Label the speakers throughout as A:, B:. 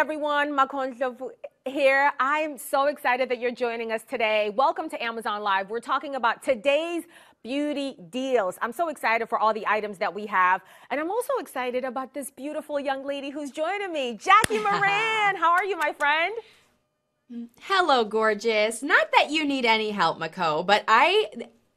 A: Everyone, Makon here. I'm so excited that you're joining us today. Welcome to Amazon Live. We're talking about today's beauty deals. I'm so excited for all the items that we have. And I'm also excited about this beautiful young lady who's joining me, Jackie Moran. How are you, my friend?
B: Hello, gorgeous. Not that you need any help, Mako, but I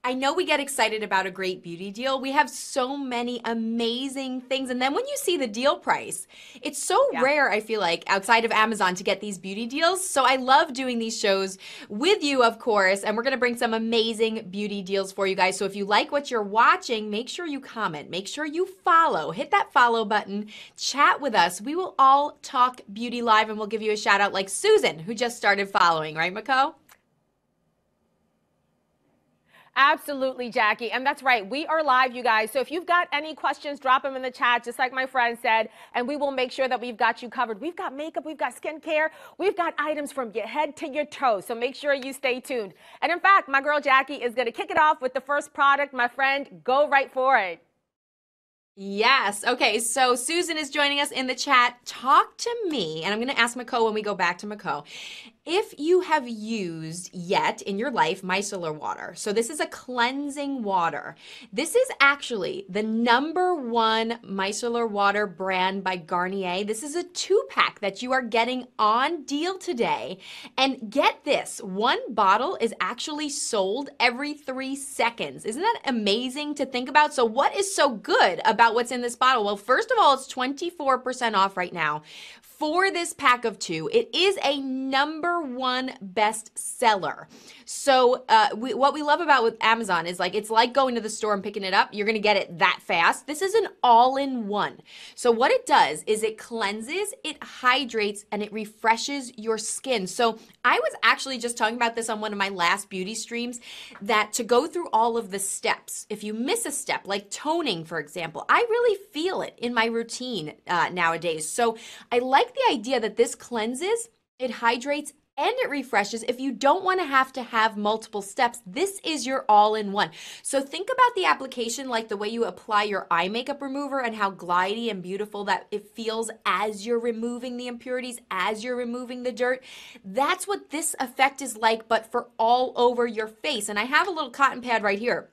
B: I know we get excited about a great beauty deal. We have so many amazing things. And then when you see the deal price, it's so yeah. rare, I feel like, outside of Amazon to get these beauty deals. So I love doing these shows with you, of course. And we're going to bring some amazing beauty deals for you guys. So if you like what you're watching, make sure you comment, make sure you follow, hit that follow button, chat with us. We will all talk beauty live and we'll give you a shout out like Susan, who just started following, right, Mako?
A: Absolutely, Jackie. And that's right. We are live, you guys. So if you've got any questions, drop them in the chat, just like my friend said, and we will make sure that we've got you covered. We've got makeup, we've got skincare, we've got items from your head to your toes. So make sure you stay tuned. And in fact, my girl Jackie is going to kick it off with the first product. My friend, go right for it.
B: Yes. Okay. So Susan is joining us in the chat. Talk to me, and I'm going to ask Mako when we go back to Mako if you have used yet in your life micellar water, so this is a cleansing water. This is actually the number one micellar water brand by Garnier. This is a two pack that you are getting on deal today. And get this one bottle is actually sold every three seconds. Isn't that amazing to think about? So, what is so good about what's in this bottle? Well, first of all, it's 24% off right now for this pack of two. It is a number one best seller. So, uh, we, what we love about with Amazon is like it's like going to the store and picking it up. You're going to get it that fast. This is an all in one. So, what it does is it cleanses, it hydrates, and it refreshes your skin. So, I was actually just talking about this on one of my last beauty streams that to go through all of the steps, if you miss a step, like toning, for example, I really feel it in my routine uh, nowadays. So, I like the idea that this cleanses, it hydrates, and it refreshes. If you don't want to have to have multiple steps, this is your all in one. So think about the application like the way you apply your eye makeup remover and how glidey and beautiful that it feels as you're removing the impurities, as you're removing the dirt. That's what this effect is like, but for all over your face. And I have a little cotton pad right here.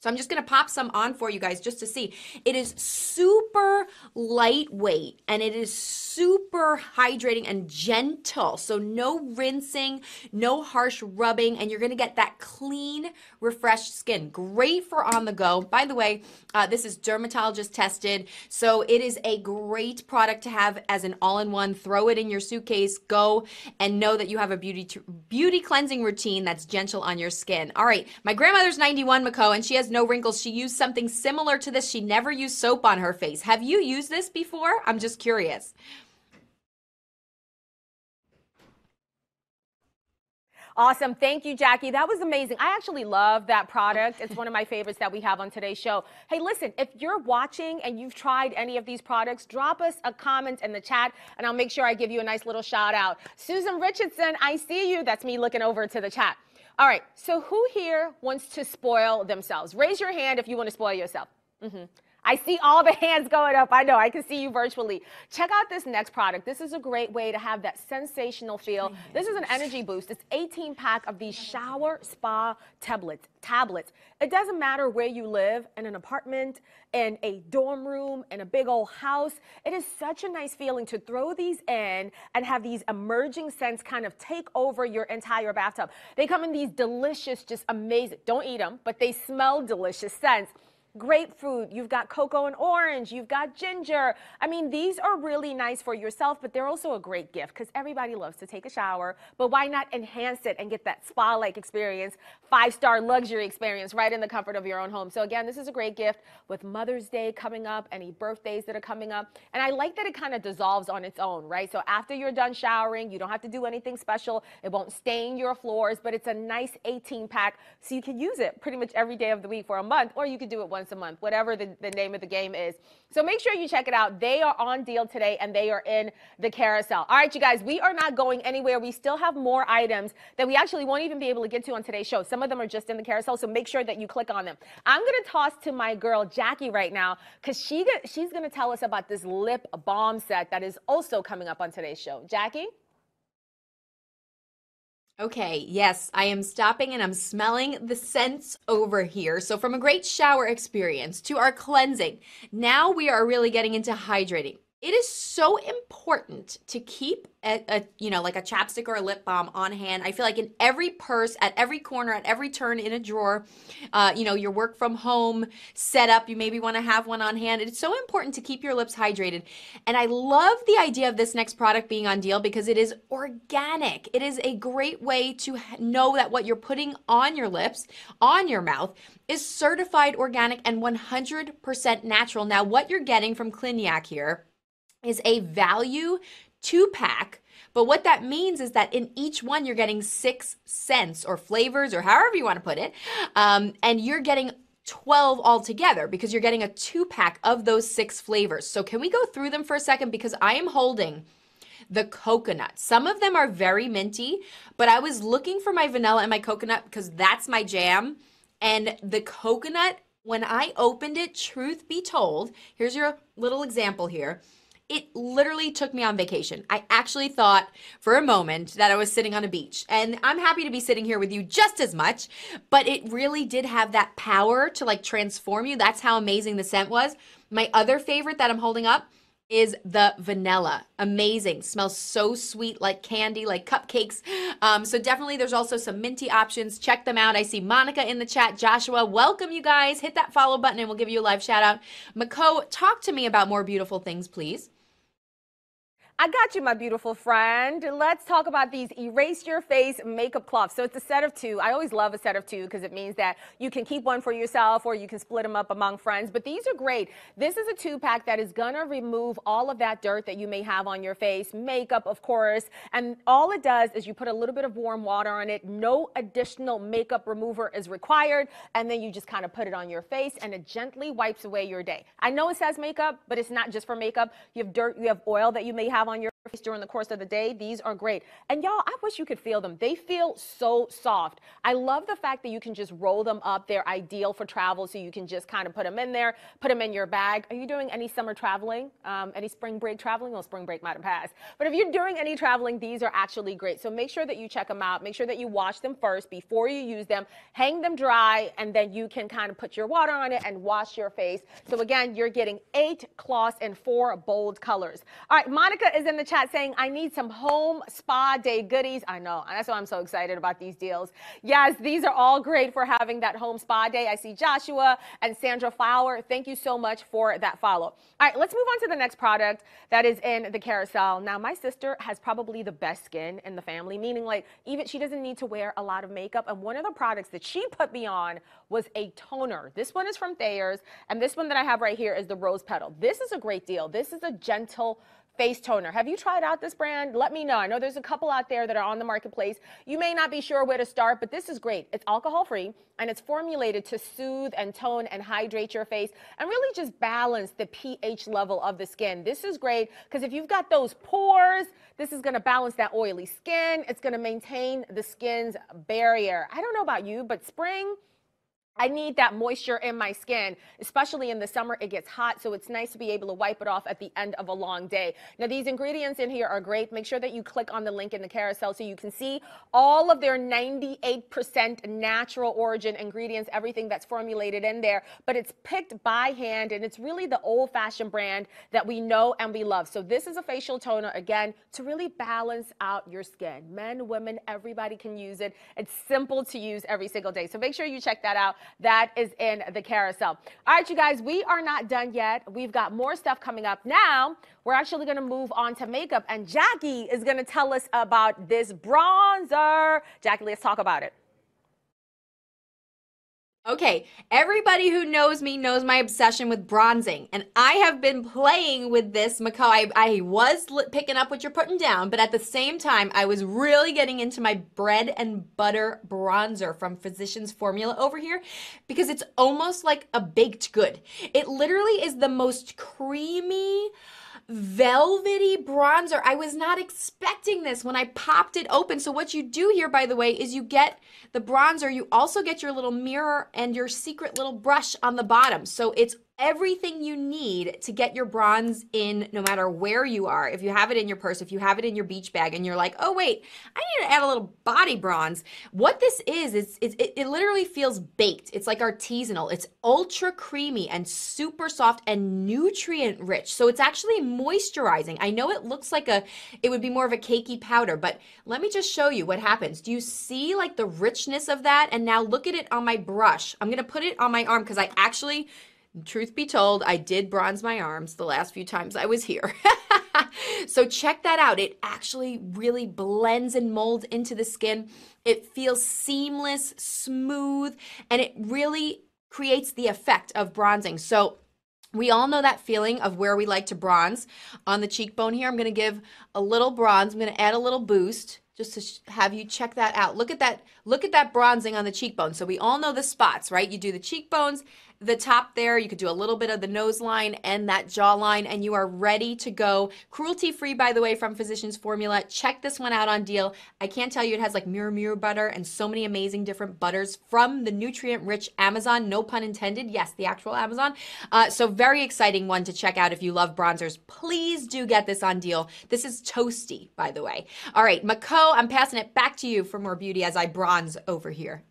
B: So I'm just going to pop some on for you guys just to see. It is super lightweight and it is super hydrating and gentle. So no rinsing, no harsh rubbing, and you're going to get that clean, refreshed skin. Great for on the go. By the way, uh, this is dermatologist tested. So it is a great product to have as an all-in-one. Throw it in your suitcase, go and know that you have a beauty beauty cleansing routine that's gentle on your skin. All right, my grandmother's 91, Mako, and she has no wrinkles. She used something similar to this. She never used soap on her face. Have you used this before? I'm just curious.
A: Awesome. Thank you, Jackie. That was amazing. I actually love that product. It's one of my favorites that we have on today's show. Hey, listen, if you're watching and you've tried any of these products, drop us a comment in the chat and I'll make sure I give you a nice little shout out. Susan Richardson, I see you. That's me looking over to the chat. All right. So who here wants to spoil themselves? Raise your hand if you want to spoil yourself. Mm-hmm. I see all the hands going up. I know I can see you virtually. Check out this next product. This is a great way to have that sensational feel. This is an energy boost. It's 18 pack of these shower spa tablets. Tablets. It doesn't matter where you live, in an apartment, in a dorm room, in a big old house. It is such a nice feeling to throw these in and have these emerging scents kind of take over your entire bathtub. They come in these delicious, just amazing. Don't eat them, but they smell delicious scents grapefruit, you've got cocoa and orange, you've got ginger. I mean, these are really nice for yourself, but they're also a great gift because everybody loves to take a shower. But why not enhance it and get that spa like experience, five star luxury experience right in the comfort of your own home? So, again, this is a great gift with Mother's Day coming up, any birthdays that are coming up. And I like that it kind of dissolves on its own, right? So, after you're done showering, you don't have to do anything special. It won't stain your floors, but it's a nice 18 pack. So, you can use it pretty much every day of the week for a month, or you could do it once once a month, whatever the, the name of the game is. So make sure you check it out. They are on deal today and they are in the carousel. All right, you guys, we are not going anywhere. We still have more items that we actually won't even be able to get to on today's show. Some of them are just in the carousel, so make sure that you click on them. I'm going to toss to my girl Jackie right now because she she's going to tell us about this lip balm set that is also coming up on today's show. Jackie?
B: Okay, yes, I am stopping and I'm smelling the scents over here. So, from a great shower experience to our cleansing, now we are really getting into hydrating it is so important to keep a, a, you know like a chapstick or a lip balm on hand. I feel like in every purse at every corner at every turn in a drawer uh, you know your work from home setup you maybe want to have one on hand. It's so important to keep your lips hydrated. And i love the idea of this next product being on deal because it is organic. It is a great way to know that what you're putting on your lips on your mouth is certified organic and 100% natural. Now what you're getting from Cliganic here is a value two pack. But what that means is that in each one, you're getting six scents or flavors or however you want to put it. Um, and you're getting 12 altogether because you're getting a two pack of those six flavors. So, can we go through them for a second? Because I am holding the coconut. Some of them are very minty, but I was looking for my vanilla and my coconut because that's my jam. And the coconut, when I opened it, truth be told, here's your little example here it literally took me on vacation. I actually thought for a moment that I was sitting on a beach. And I'm happy to be sitting here with you just as much, but it really did have that power to like transform you. That's how amazing the scent was. My other favorite that I'm holding up is the vanilla. Amazing. Smells so sweet, like candy, like cupcakes. Um, so definitely there's also some minty options. Check them out. I see Monica in the chat. Joshua, welcome you guys. Hit that follow button and we'll give you a live shout out. Mako, talk to me about more beautiful things, please.
A: I got you, my beautiful friend. Let's talk about these erase your face makeup cloths. So it's a set of two. I always love a set of two because it means that you can keep one for yourself or you can split them up among friends. But these are great. This is a two pack that is going to remove all of that dirt that you may have on your face, makeup, of course. And all it does is you put a little bit of warm water on it. No additional makeup remover is required. And then you just kind of put it on your face and it gently wipes away your day. I know it says makeup, but it's not just for makeup. You have dirt, you have oil that you may have during the course of the day, these are great. And y'all, I wish you could feel them. They feel so soft. I love the fact that you can just roll them up. They're ideal for travel, so you can just kind of put them in there, put them in your bag. Are you doing any summer traveling? Um, any spring break traveling? Well, spring break might have passed. But if you're doing any traveling, these are actually great. So make sure that you check them out. Make sure that you wash them first before you use them. Hang them dry, and then you can kind of put your water on it and wash your face. So again, you're getting eight cloths and four bold colors. All right, Monica is in the chat saying, I need some home spa day goodies. I know. That's why I'm so excited about these deals. Yes, these are all great for having that home spa day. I see Joshua and Sandra Flower. Thank you so much for that follow. All right, let's move on to the next product that is in the carousel. Now, my sister has probably the best skin in the family, meaning like even she doesn't need to wear a lot of makeup. And one of the products that she put me on was a toner. This one is from Thayers, and this one that I have right here is the Rose Petal. This is a great deal. This is a gentle face toner. Have you tried out this brand? Let me know. I know there's a couple out there that are on the marketplace. You may not be sure where to start, but this is great. It's alcohol free and it's formulated to soothe and tone and hydrate your face and really just balance the pH level of the skin. This is great because if you've got those pores, this is going to balance that oily skin. It's going to maintain the skin's barrier. I don't know about you, but spring I need that moisture in my skin, especially in the summer. It gets hot, so it's nice to be able to wipe it off at the end of a long day. Now, these ingredients in here are great. Make sure that you click on the link in the carousel so you can see all of their 98% natural origin ingredients, everything that's formulated in there. But it's picked by hand, and it's really the old fashioned brand that we know and we love. So, this is a facial toner, again, to really balance out your skin. Men, women, everybody can use it. It's simple to use every single day. So, make sure you check that out that is in the carousel. All right, you guys, we are not done yet. We've got more stuff coming up. Now, we're actually going to move on to makeup, and Jackie is going to tell us about this bronzer. Jackie, let's talk about it.
B: Okay, everybody who knows me knows my obsession with bronzing, and I have been playing with this, Mako. I, I was picking up what you're putting down, but at the same time, I was really getting into my bread and butter bronzer from Physicians Formula over here because it's almost like a baked good. It literally is the most creamy velvety bronzer. I was not expecting this when I popped it open. So what you do here, by the way, is you get the bronzer. You also get your little mirror and your secret little brush on the bottom. So it's everything you need to get your bronze in no matter where you are. If you have it in your purse, if you have it in your beach bag and you're like, oh wait, I need to add a little body bronze. What this is, is it, it literally feels baked. It's like artisanal. It's ultra creamy and super soft and nutrient rich. So it's actually moisturizing. I know it looks like a, it would be more of a cakey powder, but let me just show you what happens. Do you see like the richness of that? And now look at it on my brush. I'm going to put it on my arm because I actually Truth be told, I did bronze my arms the last few times I was here. so check that out. It actually really blends and molds into the skin. It feels seamless, smooth, and it really creates the effect of bronzing. So we all know that feeling of where we like to bronze. On the cheekbone here, I'm going to give a little bronze. I'm going to add a little boost just to have you check that out. Look at that look at that bronzing on the cheekbone. So we all know the spots, right? You do the cheekbones the top there. You could do a little bit of the nose line and that jawline, and you are ready to go. Cruelty free, by the way, from Physicians Formula. Check this one out on deal. I can't tell you, it has like murumuru butter and so many amazing different butters from the nutrient rich Amazon. No pun intended. Yes, the actual Amazon. Uh, so, very exciting one to check out if you love bronzers. Please do get this on deal. This is toasty, by the way. All right, Mako, I'm passing it back to you for more beauty as I bronze over here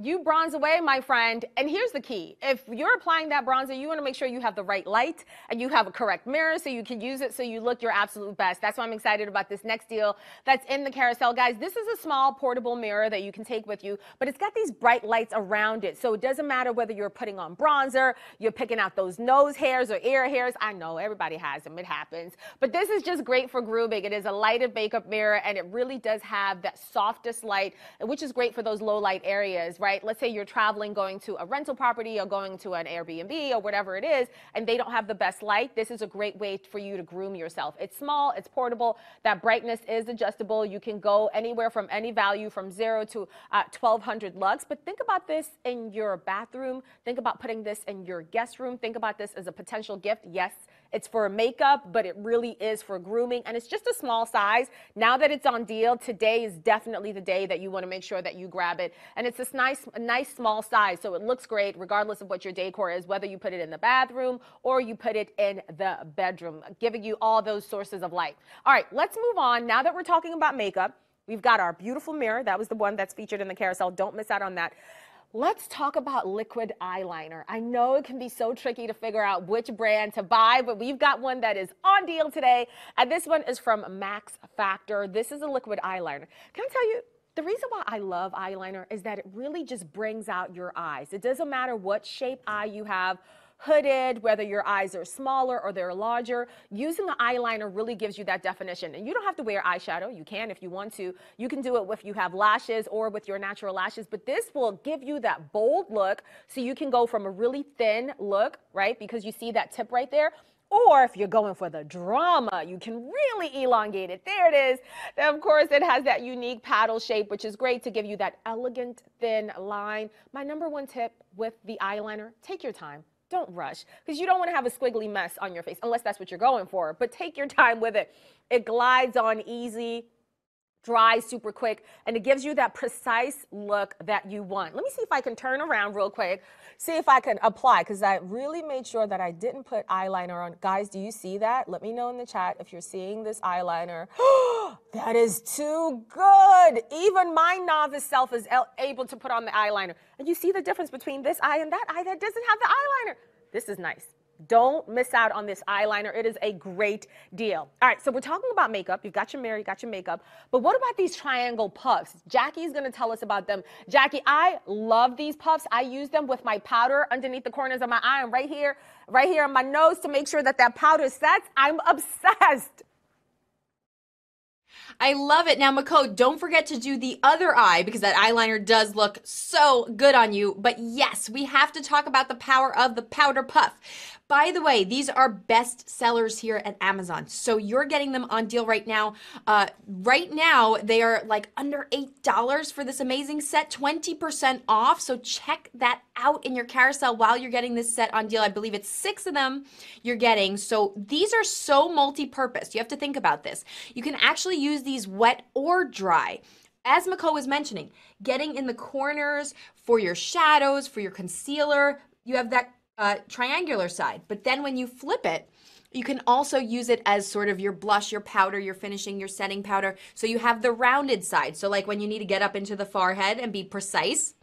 A: you bronze away, my friend. And here's the key. If you're applying that bronzer, you want to make sure you have the right light and you have a correct mirror so you can use it so you look your absolute best. That's why I'm excited about this next deal that's in the carousel. Guys, this is a small portable mirror that you can take with you, but it's got these bright lights around it. So it doesn't matter whether you're putting on bronzer, you're picking out those nose hairs or ear hairs. I know everybody has them. It happens. But this is just great for grooming. It is a lighted makeup mirror and it really does have that softest light, which is great for those low light areas? Right? Let's say you're traveling, going to a rental property or going to an Airbnb or whatever it is, and they don't have the best light. This is a great way for you to groom yourself. It's small, it's portable. That brightness is adjustable. You can go anywhere from any value from zero to uh, 1200 lux. But think about this in your bathroom. Think about putting this in your guest room. Think about this as a potential gift. Yes, it's for makeup, but it really is for grooming. And it's just a small size. Now that it's on deal, today is definitely the day that you want to make sure that you grab it. And it's this nice, nice small size. So it looks great regardless of what your decor is, whether you put it in the bathroom or you put it in the bedroom, giving you all those sources of light. All right, let's move on. Now that we're talking about makeup, we've got our beautiful mirror. That was the one that's featured in the carousel. Don't miss out on that. Let's talk about liquid eyeliner. I know it can be so tricky to figure out which brand to buy, but we've got one that is on deal today. And this one is from Max Factor. This is a liquid eyeliner. Can I tell you, the reason why I love eyeliner is that it really just brings out your eyes. It doesn't matter what shape eye you have hooded, whether your eyes are smaller or they're larger. Using the eyeliner really gives you that definition. And you don't have to wear eyeshadow. You can if you want to. You can do it if you have lashes or with your natural lashes, but this will give you that bold look so you can go from a really thin look, right? Because you see that tip right there. Or if you're going for the drama, you can really elongate it. There it is. Then of course, it has that unique paddle shape, which is great to give you that elegant thin line. My number one tip with the eyeliner, take your time. Don't rush because you don't want to have a squiggly mess on your face unless that's what you're going for. But take your time with it. It glides on easy, dries super quick, and it gives you that precise look that you want. Let me see if I can turn around real quick, see if I can apply because I really made sure that I didn't put eyeliner on. Guys, do you see that? Let me know in the chat if you're seeing this eyeliner. that is too good. Even my novice self is able to put on the eyeliner. And you see the difference between this eye and that eye that doesn't have the eyeliner. This is nice. Don't miss out on this eyeliner. It is a great deal. All right, so we're talking about makeup. You've got your mirror, you got your makeup. But what about these triangle puffs? Jackie's gonna tell us about them. Jackie, I love these puffs. I use them with my powder underneath the corners of my eye and right here, right here on my nose to make sure that that powder sets. I'm obsessed.
B: I love it. Now, Mako, don't forget to do the other eye because that eyeliner does look so good on you. But yes, we have to talk about the power of the powder puff. By the way, these are best sellers here at Amazon. So you're getting them on deal right now. Uh, right now, they are like under $8 for this amazing set, 20% off. So check that out in your carousel while you're getting this set on deal. I believe it's six of them you're getting. So these are so multi-purpose. You have to think about this. You can actually use these wet or dry as Mako was mentioning, getting in the corners for your shadows, for your concealer, you have that uh, triangular side. But then when you flip it, you can also use it as sort of your blush, your powder, your finishing, your setting powder. So you have the rounded side. So like when you need to get up into the forehead and be precise,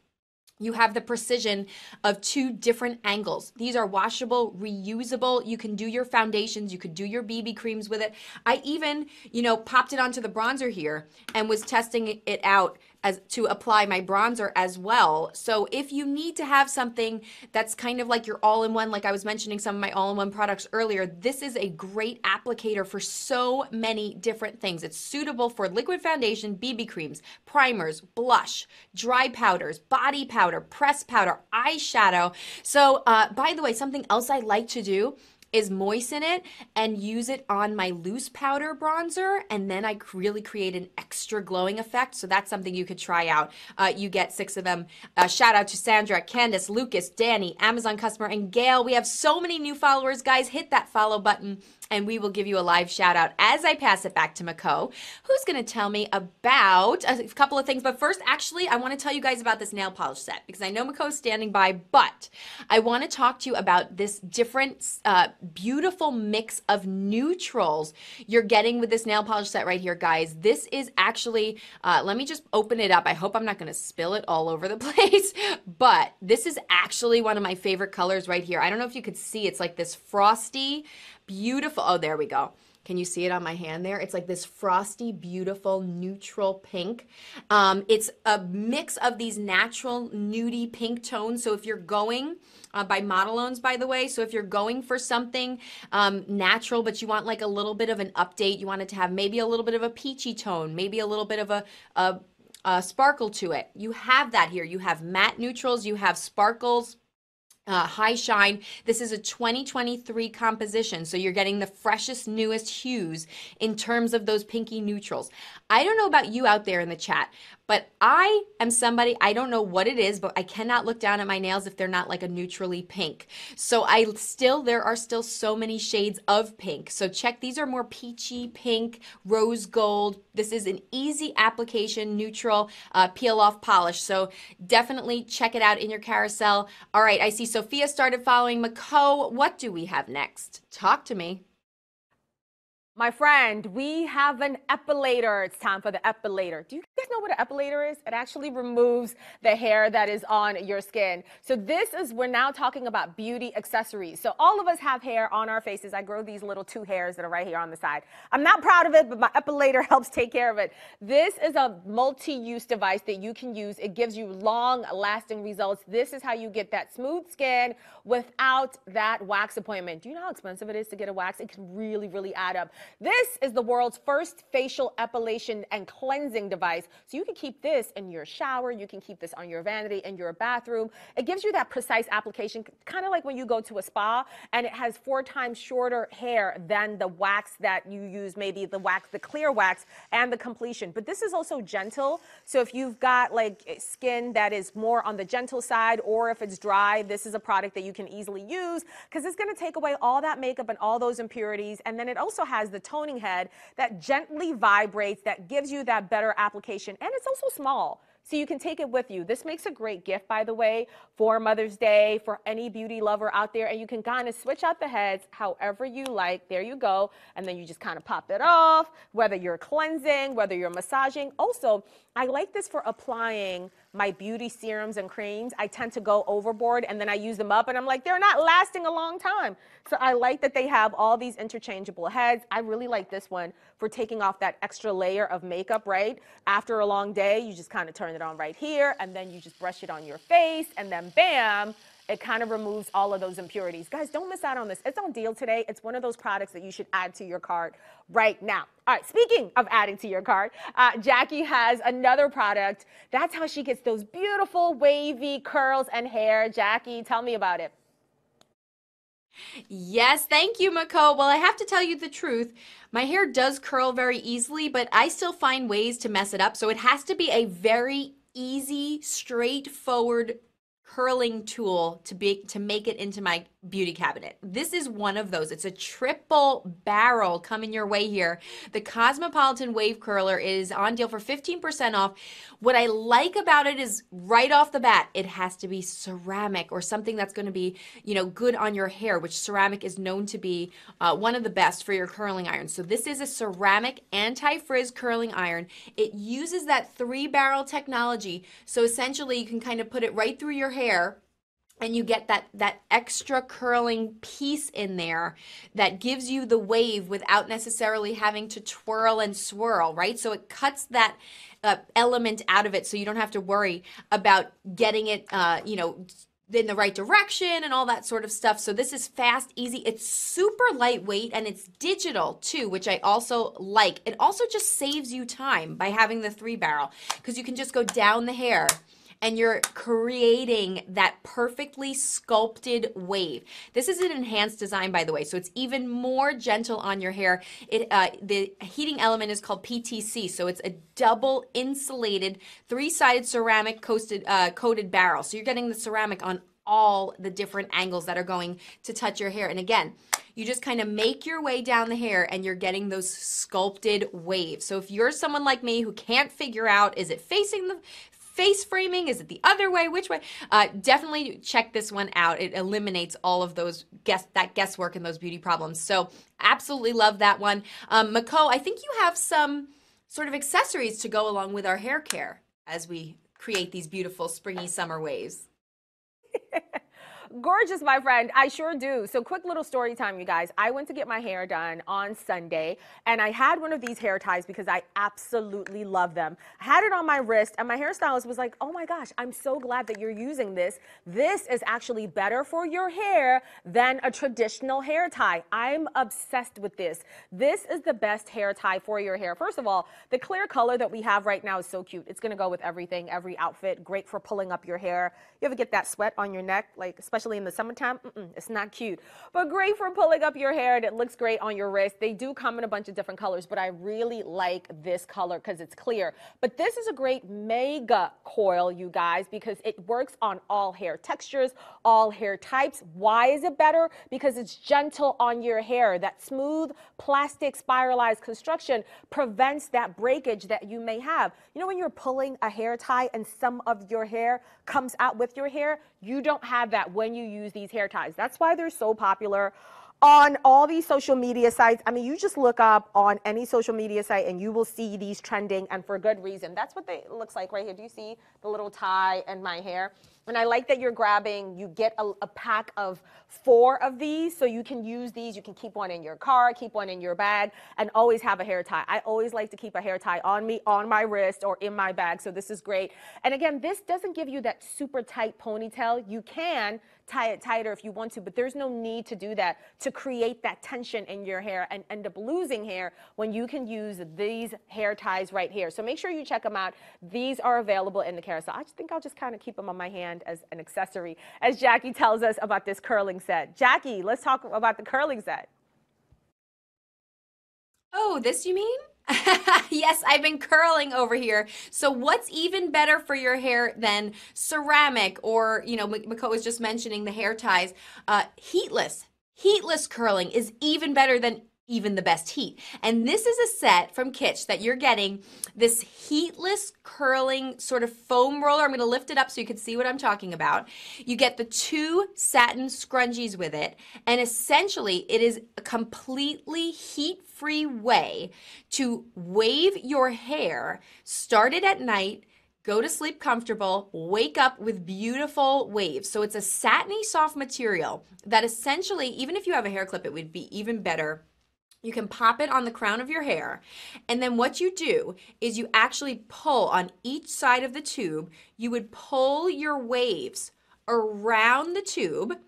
B: you have the precision of two different angles. These are washable, reusable. You can do your foundations, you could do your BB creams with it. I even, you know, popped it onto the bronzer here and was testing it out as to apply my bronzer as well. So if you need to have something that's kind of like your all-in-one, like I was mentioning some of my all-in-one products earlier, this is a great applicator for so many different things. It's suitable for liquid foundation, BB creams, primers, blush, dry powders, body powder, press powder, eyeshadow. So uh, by the way, something else I like to do is moisten it and use it on my loose powder bronzer and then I really create an extra glowing effect. So that's something you could try out. Uh, you get six of them. Uh, shout out to Sandra, Candace, Lucas, Danny, Amazon customer, and Gail. We have so many new followers, guys. Hit that follow button and we will give you a live shout out as I pass it back to Mako, who's going to tell me about a couple of things. But first, actually, I want to tell you guys about this nail polish set because I know Mako's standing by, but I want to talk to you about this different, uh, beautiful mix of neutrals you're getting with this nail polish set right here, guys. This is actually, uh, let me just open it up. I hope I'm not going to spill it all over the place, but this is actually one of my favorite colors right here. I don't know if you could see, it's like this frosty, beautiful. Oh, there we go. Can you see it on my hand there? It's like this frosty, beautiful, neutral pink. Um, it's a mix of these natural nudie pink tones. So if you're going uh, by Modelones, by the way, so if you're going for something um, natural, but you want like a little bit of an update, you want it to have maybe a little bit of a peachy tone, maybe a little bit of a, a, a sparkle to it. You have that here. You have matte neutrals, you have sparkles, uh, high shine. This is a 2023 composition, so you're getting the freshest, newest hues in terms of those pinky neutrals. I don't know about you out there in the chat, but I am somebody, I don't know what it is, but I cannot look down at my nails if they're not like a neutrally pink. So I still, there are still so many shades of pink. So check, these are more peachy pink, rose gold. This is an easy application, neutral, uh, peel off polish. So definitely check it out in your carousel. All right, I see Sophia started following Mako. What do we have next? Talk to me.
A: My friend, we have an epilator. It's time for the epilator. Do you guys know what an epilator is? It actually removes the hair that is on your skin. So this is, we're now talking about beauty accessories. So all of us have hair on our faces. I grow these little two hairs that are right here on the side. I'm not proud of it, but my epilator helps take care of it. This is a multi-use device that you can use. It gives you long lasting results. This is how you get that smooth skin without that wax appointment. Do you know how expensive it is to get a wax? It can really, really add up. This is the world's first facial epilation and cleansing device. So you can keep this in your shower, you can keep this on your vanity in your bathroom. It gives you that precise application, kind of like when you go to a spa and it has four times shorter hair than the wax that you use, maybe the wax, the clear wax and the completion. But this is also gentle. So if you've got like skin that is more on the gentle side or if it's dry, this is a product that you can easily use because it's going to take away all that makeup and all those impurities. And then it also has the toning head that gently vibrates, that gives you that better application. And it's also small. So you can take it with you. This makes a great gift, by the way, for Mother's Day, for any beauty lover out there. And you can kind of switch out the heads however you like. There you go. And then you just kind of pop it off, whether you're cleansing, whether you're massaging. Also, I like this for applying my beauty serums and creams, I tend to go overboard and then I use them up and I'm like, they're not lasting a long time. So I like that they have all these interchangeable heads. I really like this one for taking off that extra layer of makeup, right? After a long day, you just kind of turn it on right here and then you just brush it on your face and then bam, it kind of removes all of those impurities. Guys, don't miss out on this. It's on deal today. It's one of those products that you should add to your cart right now. All right, speaking of adding to your cart, uh, Jackie has another product. That's how she gets those beautiful wavy curls and hair. Jackie, tell me about it.
B: Yes, thank you, Mako. Well, I have to tell you the truth. My hair does curl very easily, but I still find ways to mess it up. So it has to be a very easy, straightforward curling tool to be to make it into my beauty cabinet. This is one of those. It's a triple barrel coming your way here. The Cosmopolitan Wave Curler is on deal for 15% off. What I like about it is right off the bat, it has to be ceramic or something that's going to be, you know, good on your hair, which ceramic is known to be uh, one of the best for your curling iron. So this is a ceramic anti-frizz curling iron. It uses that three barrel technology. So essentially you can kind of put it right through your hair and you get that that extra curling piece in there that gives you the wave without necessarily having to twirl and swirl right so it cuts that uh, element out of it so you don't have to worry about getting it uh, you know in the right direction and all that sort of stuff. So this is fast, easy. It's super lightweight and it's digital too, which I also like. It also just saves you time by having the three barrel because you can just go down the hair and you're creating that perfectly sculpted wave. This is an enhanced design, by the way, so it's even more gentle on your hair. It uh, The heating element is called PTC, so it's a double insulated, three-sided ceramic coated, uh, coated barrel. So you're getting the ceramic on all the different angles that are going to touch your hair. And again, you just kind of make your way down the hair and you're getting those sculpted waves. So if you're someone like me who can't figure out, is it facing the face framing? Is it the other way? Which way? Uh, definitely check this one out. It eliminates all of those guess that guesswork and those beauty problems. So absolutely love that one. Um, Mako, I think you have some sort of accessories to go along with our hair care as we create these beautiful springy summer waves.
A: Gorgeous, my friend. I sure do. So, quick little story time, you guys. I went to get my hair done on Sunday, and I had one of these hair ties because I absolutely love them. I had it on my wrist, and my hairstylist was like, Oh my gosh, I'm so glad that you're using this. This is actually better for your hair than a traditional hair tie. I'm obsessed with this. This is the best hair tie for your hair. First of all, the clear color that we have right now is so cute. It's gonna go with everything, every outfit. Great for pulling up your hair. You ever get that sweat on your neck, like especially especially in the summertime, it's not cute. But great for pulling up your hair and it looks great on your wrist. They do come in a bunch of different colors, but I really like this color because it's clear. But this is a great mega coil, you guys, because it works on all hair textures, all hair types. Why is it better? Because it's gentle on your hair. That smooth plastic spiralized construction prevents that breakage that you may have. You know when you're pulling a hair tie and some of your hair comes out with your hair? You don't have that when you use these hair ties. That's why they're so popular on all these social media sites. I mean, you just look up on any social media site and you will see these trending and for good reason. That's what they looks like right here. Do you see the little tie and my hair? And I like that you're grabbing, you get a, a, pack of four of these so you can use these. You can keep one in your car, keep one in your bag, and always have a hair tie. I always like to keep a hair tie on me, on my wrist, or in my bag. So this is great. And again, this doesn't give you that super tight ponytail. You can tie it tighter if you want to, but there's no need to do that to create that tension in your hair and end up losing hair when you can use these hair ties right here. So make sure you check them out. These are available in the carousel. I just think I'll just kind of keep them on my hand as an accessory as Jackie tells us about this curling set. Jackie, let's talk about the curling set.
B: Oh, this you mean? yes, I've been curling over here. So what's even better for your hair than ceramic or, you know, Mako was just mentioning the hair ties. Uh, heatless. Heatless curling is even better than even the best heat. And this is a set from Kitsch that you're getting this heatless curling sort of foam roller. I'm going to lift it up so you can see what I'm talking about. You get the two satin scrunchies with it. And essentially it is a completely heat-free way to wave your hair, start it at night, go to sleep comfortable, wake up with beautiful waves. So it's a satiny soft material that essentially, even if you have a hair clip, it would be even better you can pop it on the crown of your hair. And then what you do is you actually pull on each side of the tube, you would pull your waves around the tube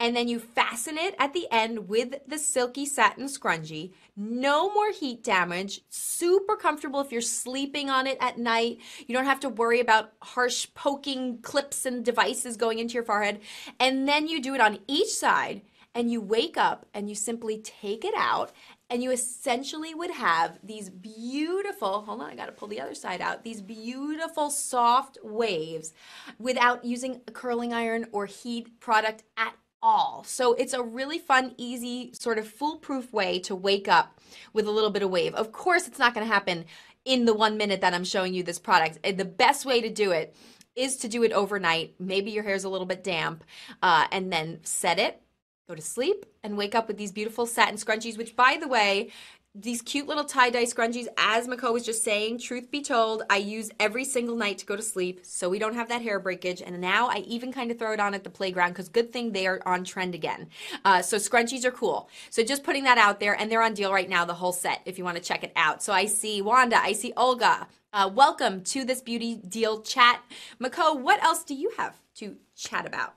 B: and then you fasten it at the end with the silky satin scrunchie. No more heat damage. Super comfortable if you're sleeping on it at night. You don't have to worry about harsh poking clips and devices going into your forehead. And then you do it on each side and you wake up and you simply take it out and you essentially would have these beautiful hold on i got to pull the other side out these beautiful soft waves without using a curling iron or heat product at all. So it's a really fun, easy, sort of foolproof way to wake up with a little bit of wave. Of course, it's not going to happen in the one minute that I'm showing you this product. The best way to do it is to do it overnight. Maybe your hair's a little bit damp, uh, and then set it, go to sleep, and wake up with these beautiful satin scrunchies, which, by the way, these cute little tie-dye scrunchies, as Mako was just saying, truth be told, I use every single night to go to sleep so we don't have that hair breakage. And now I even kind of throw it on at the playground because good thing they are on trend again. Uh, so scrunchies are cool. So just putting that out there and they're on deal right now, the whole set, if you want to check it out. So I see Wanda, I see Olga. Uh, welcome to this beauty deal chat. Mako, what else do you have to chat about?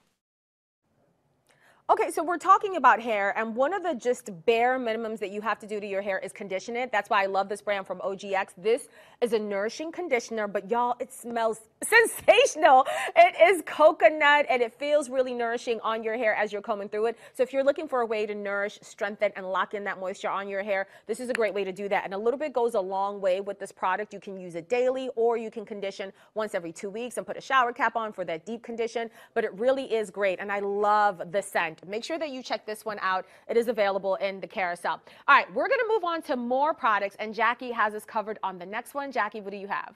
A: Okay, so we're talking about hair, and one of the just bare minimums that you have to do to your hair is condition it. That's why I love this brand from OGX. This is a nourishing conditioner, but y'all, it smells sensational. It is coconut, and it feels really nourishing on your hair as you're combing through it. So if you're looking for a way to nourish, strengthen, and lock in that moisture on your hair, this is a great way to do that. And a little bit goes a long way with this product. You can use it daily, or you can condition once every two weeks and put a shower cap on for that deep condition. But it really is great, and I love the scent. Make sure that you check this one out. It is available in the carousel. All right, we're going to move on to more products, and Jackie has us covered on the next one. Jackie, what do you have?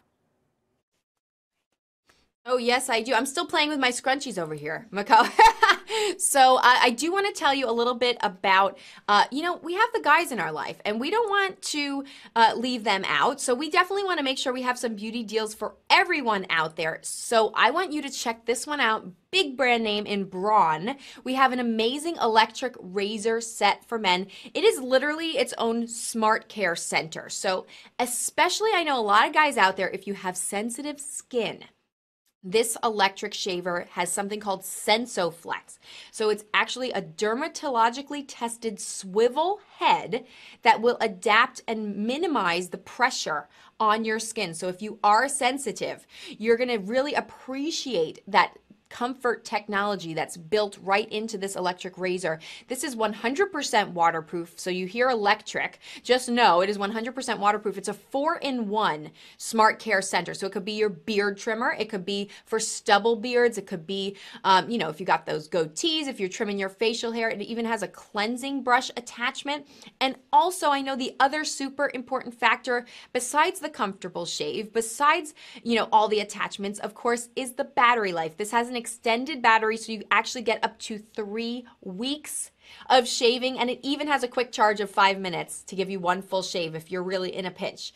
B: Oh, yes, I do. I'm still playing with my scrunchies over here, Mako. so I do want to tell you a little bit about, uh, you know, we have the guys in our life and we don't want to uh, leave them out. So we definitely want to make sure we have some beauty deals for everyone out there. So I want you to check this one out. Big brand name in Braun. We have an amazing electric razor set for men. It is literally its own smart care center. So, especially, I know a lot of guys out there, if you have sensitive skin, this electric shaver has something called SensoFlex. So it's actually a dermatologically tested swivel head that will adapt and minimize the pressure on your skin. So if you are sensitive, you're going to really appreciate that comfort technology that's built right into this electric razor. This is 100% waterproof. So you hear electric, just know it is 100% waterproof. It's a four in one smart care center. So it could be your beard trimmer. It could be for stubble beards. It could be, um, you know, if you got those goatees, if you're trimming your facial hair, it even has a cleansing brush attachment. And also I know the other super important factor besides the comfortable shave, besides, you know, all the attachments, of course, is the battery life. This has an extended battery so you actually get up to three weeks of shaving and it even has a quick charge of five minutes to give you one full shave if you're really in a pinch.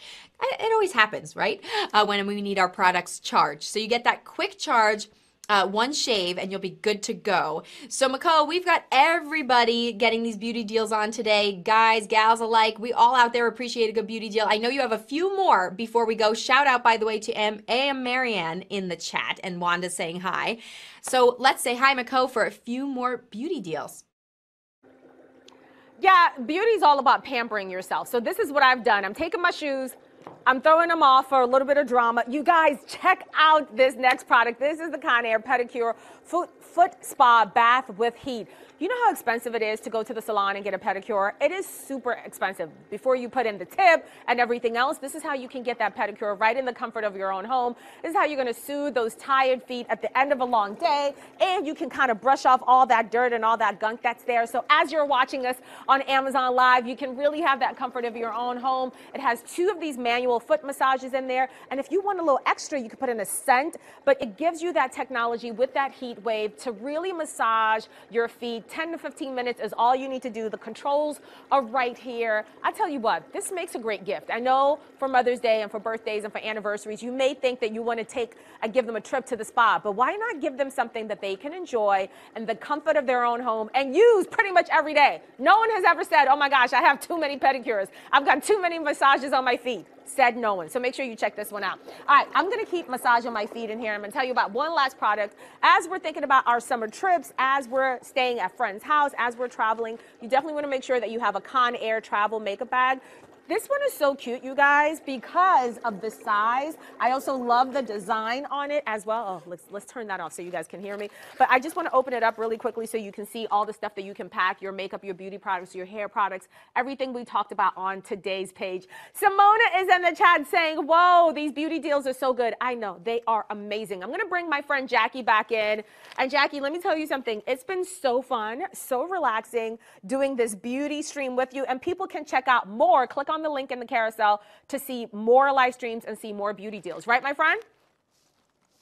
B: It always happens right? Uh, when we need our products charged. So you get that quick charge uh, one shave and you'll be good to go. So, Mako, we've got everybody getting these beauty deals on today. Guys, gals alike, we all out there appreciate a good beauty deal. I know you have a few more before we go. Shout out, by the way, to AM, AM Marianne in the chat and Wanda saying hi. So, let's say hi, Mako, for a few more beauty deals.
A: Yeah, beauty is all about pampering yourself. So, this is what I've done. I'm taking my shoes, I'm throwing them off for a little bit of drama. You guys, check out this next product. This is the Conair Pedicure Foot, foot Spa Bath with Heat. You know how expensive it is to go to the salon and get a pedicure? It is super expensive. Before you put in the tip and everything else, this is how you can get that pedicure right in the comfort of your own home. This is how you're going to soothe those tired feet at the end of a long day, and you can kind of brush off all that dirt and all that gunk that's there. So as you're watching us on Amazon Live, you can really have that comfort of your own home. It has two of these manual foot massages in there, and if you want a little extra, you can put in a scent, but it gives you that technology with that heat wave to really massage your feet 10 to 15 minutes is all you need to do. The controls are right here. I tell you what, this makes a great gift. I know for Mother's Day and for birthdays and for anniversaries, you may think that you want to take and give them a trip to the spa, but why not give them something that they can enjoy in the comfort of their own home and use pretty much every day? No one has ever said, oh my gosh, I have too many pedicures. I've got too many massages on my feet. Said no one. So make sure you check this one out. All right, I'm gonna keep massaging my feet in here. I'm gonna tell you about one last product. As we're thinking about our summer trips, as we're staying at friend's house, as we're traveling, you definitely wanna make sure that you have a Conair travel makeup bag. This one is so cute, you guys, because of the size. I also love the design on it as well. Oh, let's, let's turn that off so you guys can hear me. But I just want to open it up really quickly so you can see all the stuff that you can pack, your makeup, your beauty products, your hair products, everything we talked about on today's page. Simona is in the chat saying, whoa, these beauty deals are so good. I know, they are amazing. I'm going to bring my friend Jackie back in. And Jackie, let me tell you something. It's been so fun, so relaxing doing this beauty stream with you. And people can check out more. Click on on the link in the carousel to see more live streams and see more beauty deals. Right, my friend?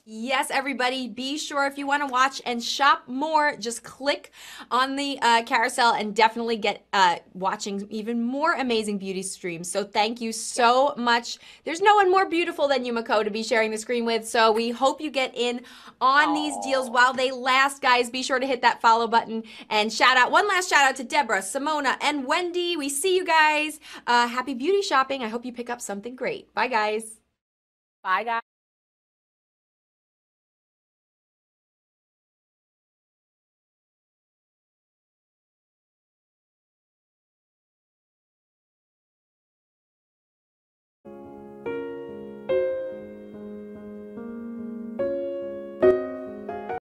B: Yes, everybody, be sure if you want to watch and shop more, just click on the uh, carousel and definitely get uh, watching even more amazing beauty streams. So thank you so much. There's no one more beautiful than you, Mako, to be sharing the screen with. So we hope you get in on Aww. these deals while they last, guys. Be sure to hit that follow button and shout out. One last shout out to Deborah, Simona, and Wendy. We see you guys. Uh, happy beauty shopping. I hope you pick up something great. Bye, guys.
A: Bye, guys.